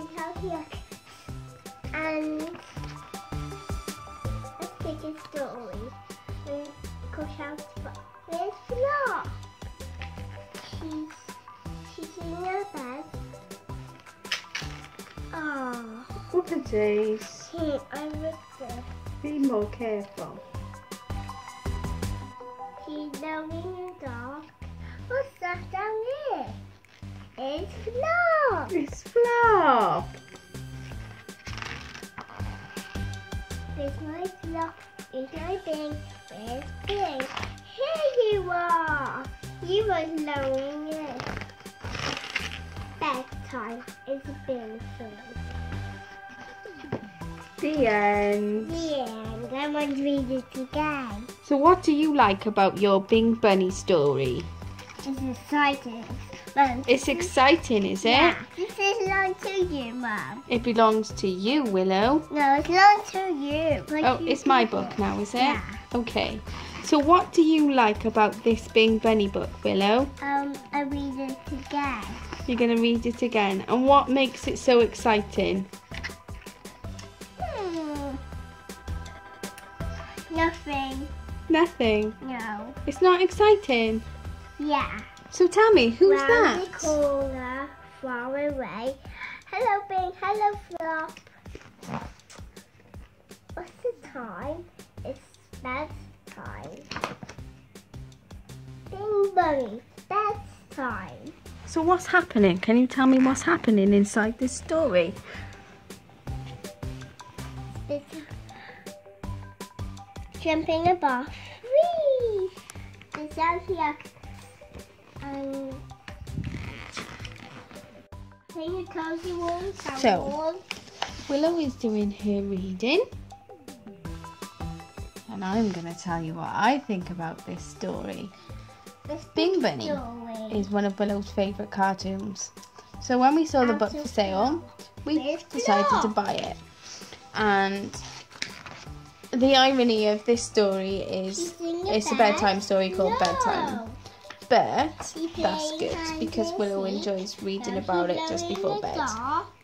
Drink out your and let's take a story. We go out. Where's Flo? She's she's in her bed. Oh, Whoopie here I ripped it. Be more careful. She's down in the dark. What's that down there? It's Flo. Flop. There's my Flo. There's my Bing. Where's? Here you are. You were lonely. Bedtime is a story. The end. The end. I want to read it again. So what do you like about your Bing Bunny story? It's exciting. Mum, It's exciting, is it? Yeah. This is long to you, Mum. It belongs to you, Willow. No, it's long to you. Like Oh, you it's my book it. now, is it? Yeah. Okay. So what do you like about this Bing Bunny book, Willow? Um, I read it again. You're going to read it again. And what makes it so exciting? Hmm. Nothing. Nothing. No. It's not exciting. Yeah. So tell me, who's Round the that? corner, far away. Hello, Bing. Hello, Flop. What's the time? It's bedtime. Bing Bunny, bedtime. So what's happening? Can you tell me what's happening inside this story? It's jumping above. Whee! It's out here. Cozy one? So-? Willow is doing her reading. And I'm going to tell you what I think about this story. This Bing Bunny story. is one of Willow's favourite cartoons. So when we saw the book for sale, we decided to buy it. And the irony of this story is She's in the it's a bedtime story called No. Bedtime. But that's good because Willow enjoys reading about it just before bed.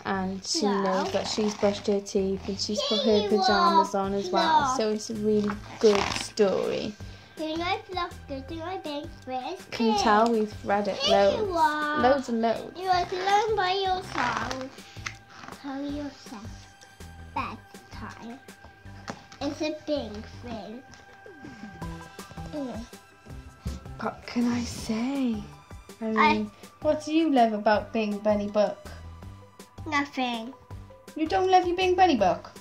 And she knows that she's brushed her teeth and she's put her pajamas on as well. So it's a really good story. Doing my fluff, doing my big where's Can you tell we've read it loads? Loads and loads. You are alone by yourself. Tell yourself. Bedtime. It's a big thing. Mm. What can I say? I mean, I- what do you love about Bing Bunny book? Nothing. You don't love your Bing Bunny book?